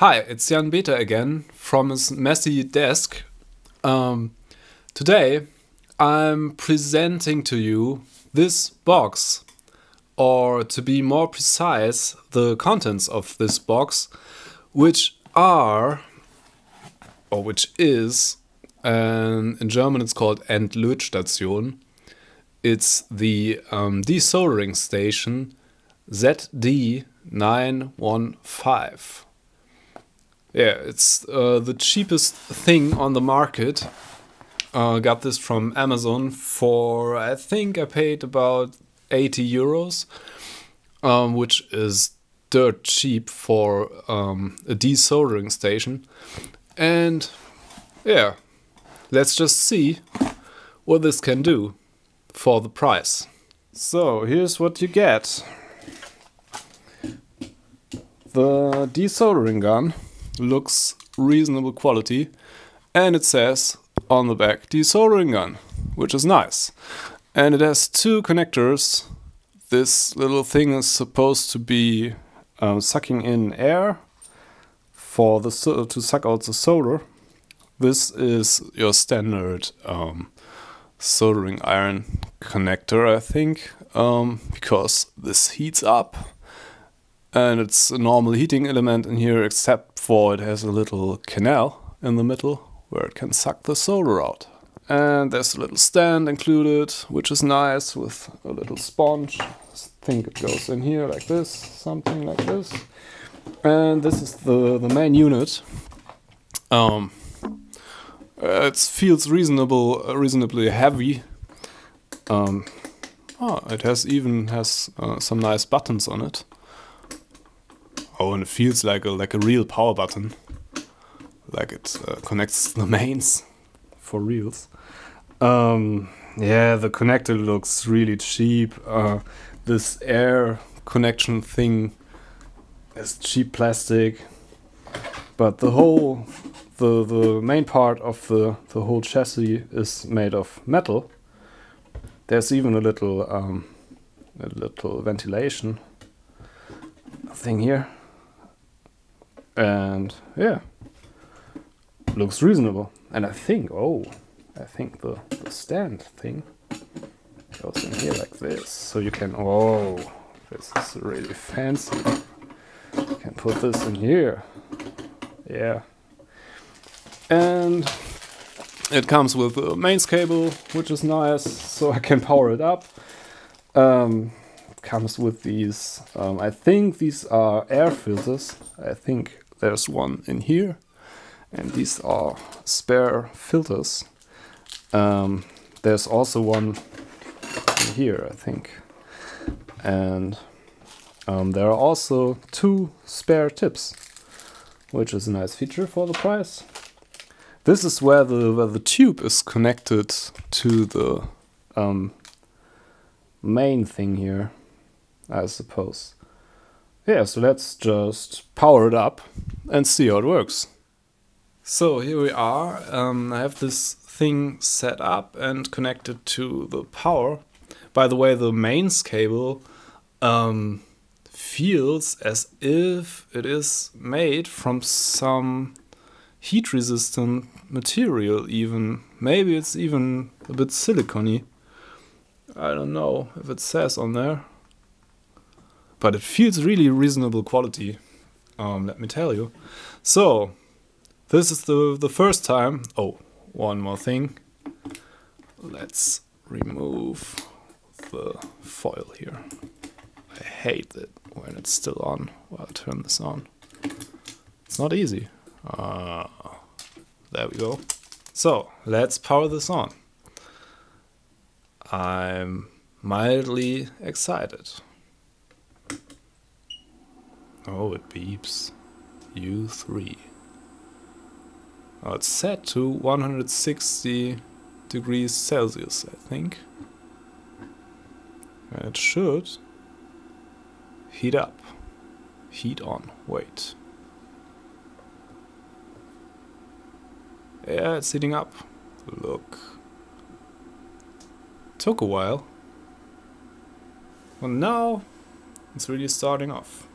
Hi, it's Jan Beta again from his messy desk. Um, today I'm presenting to you this box, or to be more precise, the contents of this box, which are, or which is, and in German it's called Entlötstation. It's the um, desoldering station ZD915. Yeah, it's uh, the cheapest thing on the market. Uh, got this from Amazon for, I think I paid about 80 euros, um, which is dirt cheap for um, a desoldering station. And yeah, let's just see what this can do for the price. So here's what you get. The desoldering gun looks reasonable quality and it says on the back desoldering gun which is nice. And it has two connectors. This little thing is supposed to be um, sucking in air for the to suck out the solder. This is your standard um, soldering iron connector I think um, because this heats up and it's a normal heating element in here except for it has a little canal in the middle where it can suck the solder out. And there's a little stand included, which is nice with a little sponge. I think it goes in here like this, something like this. And this is the, the main unit. Um, it feels reasonable, reasonably heavy. Um, oh, it has even has uh, some nice buttons on it. Oh, and it feels like a like a real power button, like it uh, connects the mains for reals. Um, yeah, the connector looks really cheap. Uh, this air connection thing is cheap plastic, but the whole the the main part of the the whole chassis is made of metal. There's even a little um, a little ventilation thing here and yeah. Looks reasonable. And I think oh I think the, the stand thing goes in here like this. So you can oh this is really fancy. You can put this in here. Yeah. And it comes with a mains cable which is nice so I can power it up. Um, comes with these um, I think these are air filters. I think there's one in here and these are spare filters. Um, there's also one here I think. And um, there are also two spare tips which is a nice feature for the price. This is where the where the tube is connected to the um, main thing here I suppose yeah, so let's just power it up and see how it works. So here we are. Um, I have this thing set up and connected to the power. By the way, the mains cable um, feels as if it is made from some heat resistant material even. Maybe it's even a bit silicony. I don't know if it says on there but it feels really reasonable quality. Um, let me tell you. So this is the the first time. Oh, one more thing. Let's remove the foil here. I hate it when it's still on. Well, I'll turn this on. It's not easy. Uh, there we go. So let's power this on. I'm mildly excited. Oh, it beeps. U3. Oh, it's set to 160 degrees Celsius, I think. It should heat up. Heat on. Wait. Yeah, it's heating up. Look. Took a while. Well, now it's really starting off.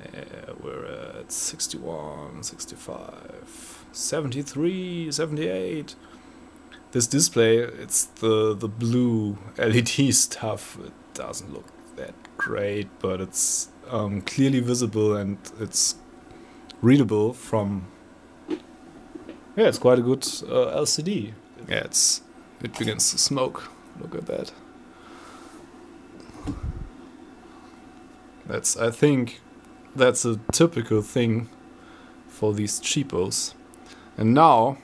Yeah, we're at 61, 65, 73, 78. This display, it's the, the blue LED stuff. It doesn't look that great, but it's um, clearly visible and it's readable from. Yeah, it's quite a good uh, LCD. Yeah, it's it begins to smoke. Look at that. That's I think that's a typical thing for these cheapos. And now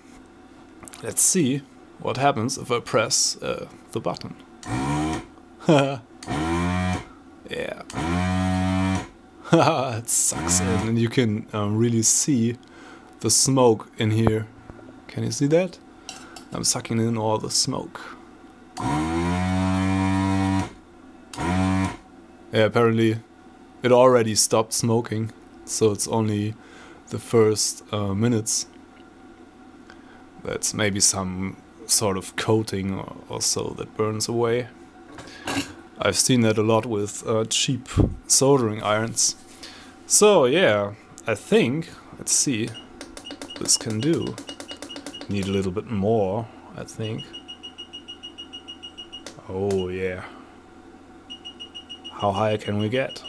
let's see what happens if I press uh, the button. yeah. it sucks in and you can um, really see the smoke in here. Can you see that? I'm sucking in all the smoke. Yeah, apparently it already stopped smoking, so it's only the first uh, minutes. That's maybe some sort of coating or, or, so that burns away. I've seen that a lot with uh, cheap soldering irons. So yeah, I think, let's see, this can do. Need a little bit more, I think. Oh yeah. How high can we get?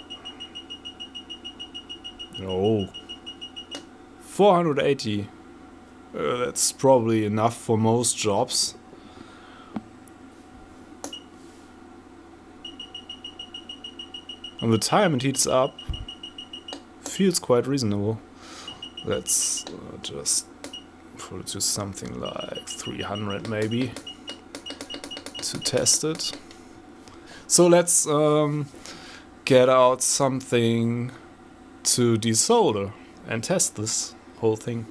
Oh. 480. Uh, that's probably enough for most jobs. And the time it heats up feels quite reasonable. Let's uh, just put it to something like 300 maybe to test it. So let's um, get out something to desolder and test this whole thing.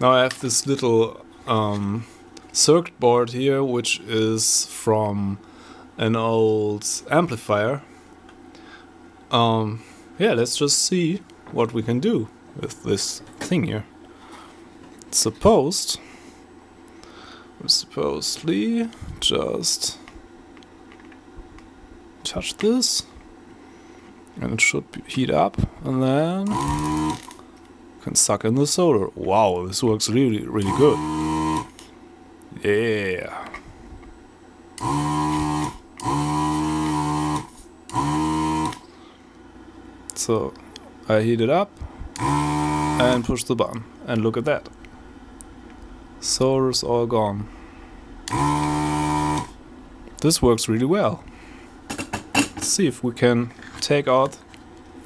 Now I have this little um, circuit board here which is from an old amplifier. Um, yeah, let's just see what we can do with this thing here. Supposed we supposedly just touch this and it should heat up and then can suck in the solder. Wow, this works really, really good. Yeah. So I heat it up and push the button and look at that. Solder's all gone. This works really well. Let's see if we can take out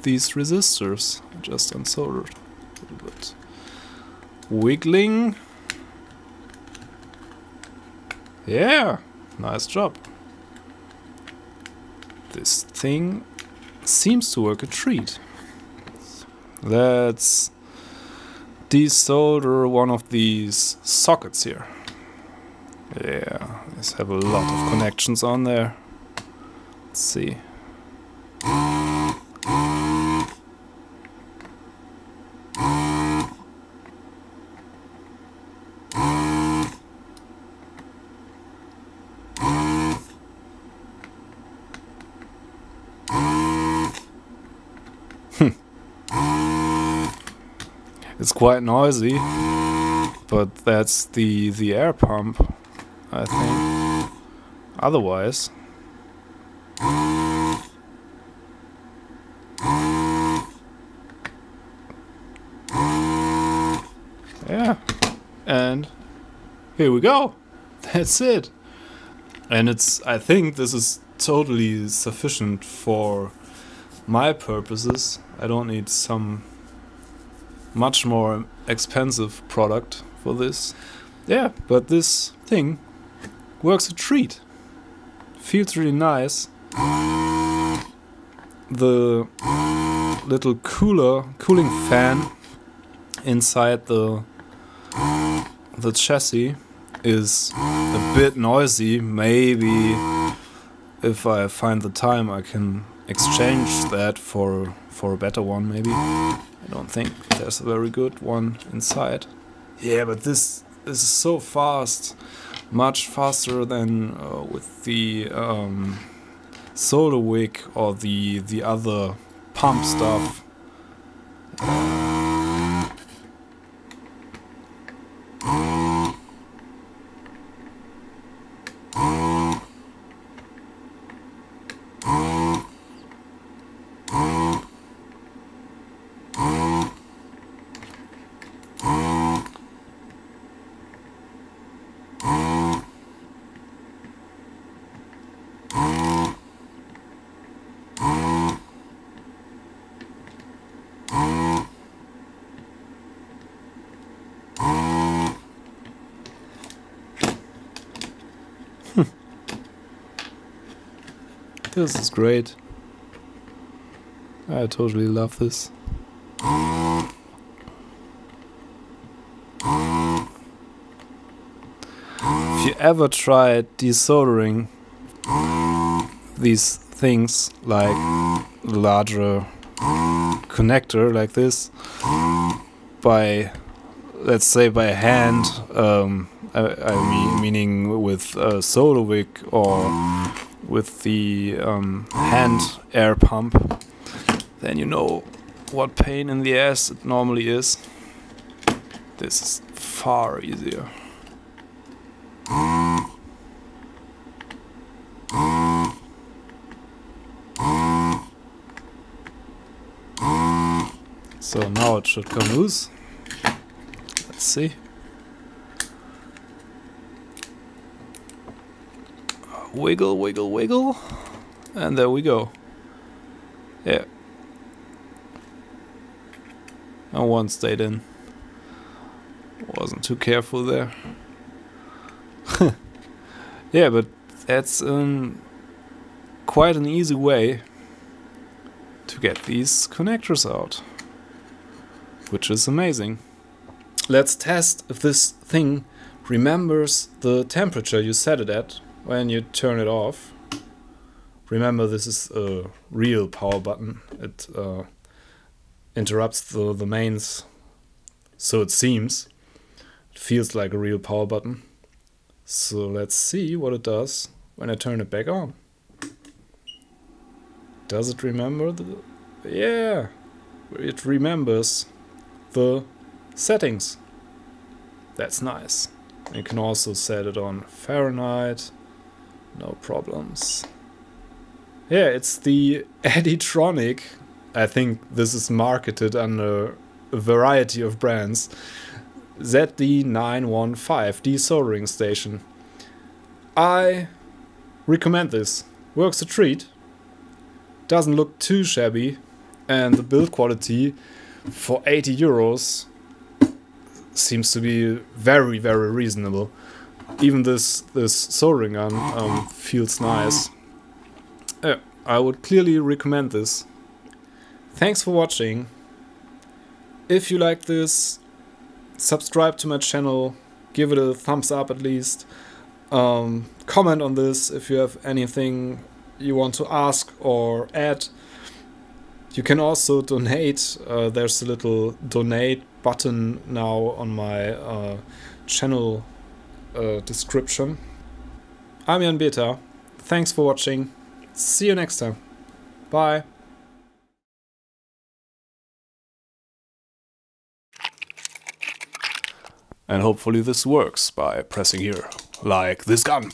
these resistors just unsoldered a little bit. Wiggling. Yeah, nice job. This thing seems to work a treat. Let's desolder one of these sockets here. Yeah, let's have a lot of connections on there. Let's see. It's quite noisy, but that's the the air pump, I think. Otherwise, yeah, and here we go. That's it. And it's I think this is totally sufficient for my purposes. I don't need some much more expensive product for this. Yeah, but this thing works a treat. Feels really nice. The little cooler cooling fan inside the the chassis is a bit noisy. Maybe if I find the time I can exchange that for for a better one maybe. I don't think there's a very good one inside. Yeah, but this, this is so fast, much faster than uh, with the um, Solder Wick or the the other pump stuff. This is great. I totally love this. If you ever tried desoldering these things like larger connector like this by let's say by hand um, I, I, mean meaning with a solder wick or with the um, hand air pump then you know what pain in the ass it normally is this is far easier So now it should come loose. Let's see. Wiggle, wiggle, wiggle. And there we go. Yeah. And one stayed in. Wasn't too careful there. yeah, but that's um, quite an easy way to get these connectors out which is amazing. Let's test if this thing remembers the temperature you set it at when you turn it off. Remember this is a real power button. It uh, interrupts the, the mains, so it seems. It feels like a real power button. So let's see what it does when I turn it back on. Does it remember the... Yeah, it remembers the settings. That's nice. You can also set it on Fahrenheit, no problems. Yeah, it's the edi-tronic. I think this is marketed under a variety of brands. ZD915 desoldering station. I recommend this. Works a treat. Doesn't look too shabby and the build quality for 80 euros seems to be very very reasonable even this this soldering gun um, feels nice. Uh, I would clearly recommend this. Thanks for watching. If you like this subscribe to my channel. Give it a thumbs up at least. Um, comment on this if you have anything you want to ask or add. You can also donate. Uh, there's a little donate button now on my uh, channel uh, description. I'm Jan Beta. Thanks for watching. See you next time. Bye. And hopefully this works by pressing here, like this gun.